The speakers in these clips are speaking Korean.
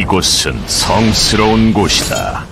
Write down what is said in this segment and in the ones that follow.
이곳은 성스러운 곳이다.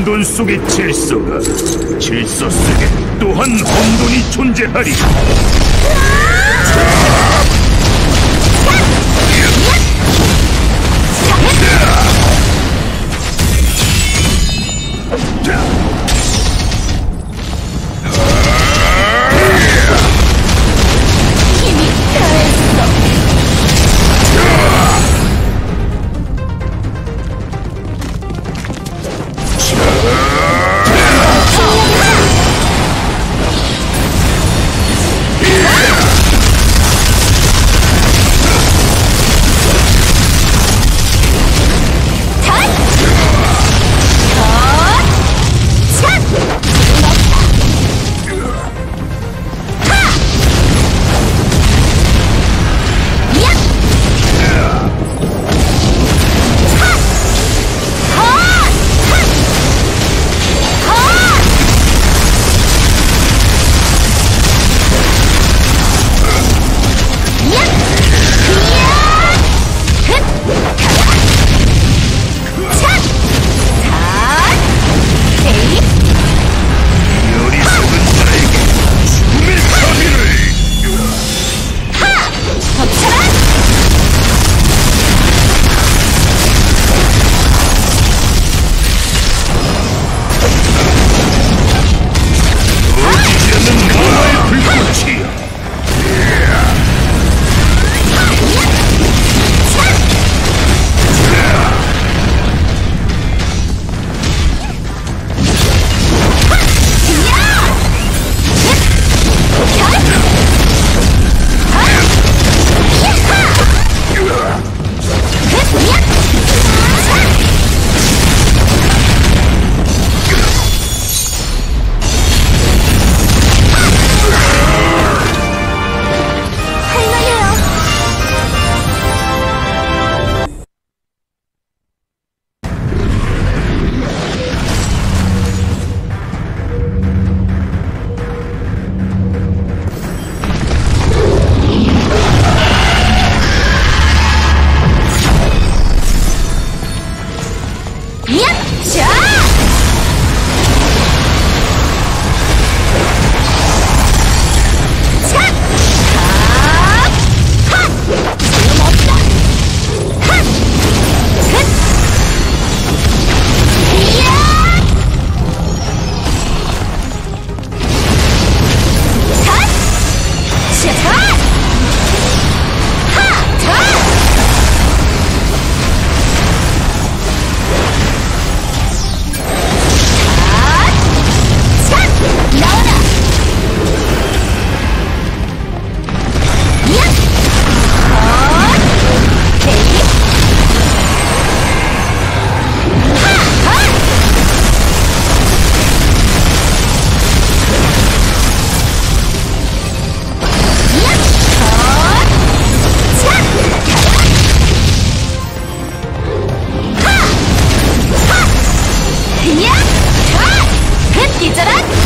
혼돈 속의 질서가 질서 속에 또한 혼돈이 존재하리. キチョ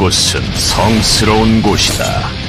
이곳은 성스러운 곳이다.